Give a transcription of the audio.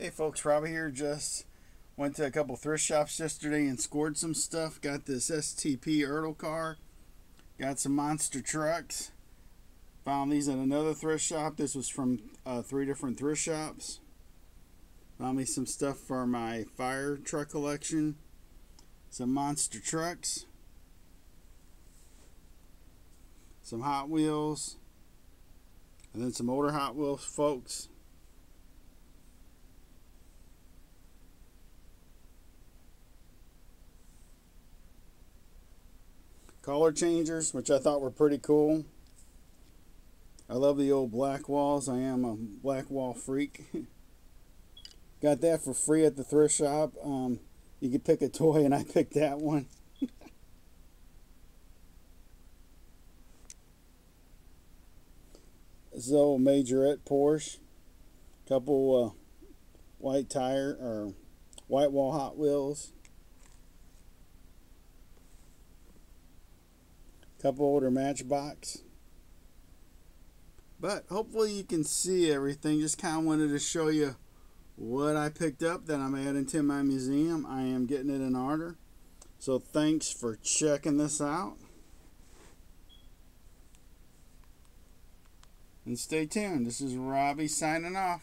Hey folks, Robbie here. Just went to a couple thrift shops yesterday and scored some stuff. Got this STP Ertl car. Got some monster trucks. Found these at another thrift shop. This was from uh, three different thrift shops. Found me some stuff for my fire truck collection. Some monster trucks. Some Hot Wheels. And then some older Hot Wheels folks. Color changers, which I thought were pretty cool. I love the old black walls. I am a black wall freak. Got that for free at the thrift shop. Um, you could pick a toy, and I picked that one. this old Majorette Porsche. Couple uh, white tire or white wall Hot Wheels. Couple older Matchbox. But hopefully you can see everything. Just kind of wanted to show you what I picked up that I'm adding to my museum. I am getting it in order. So thanks for checking this out. And stay tuned. This is Robbie signing off.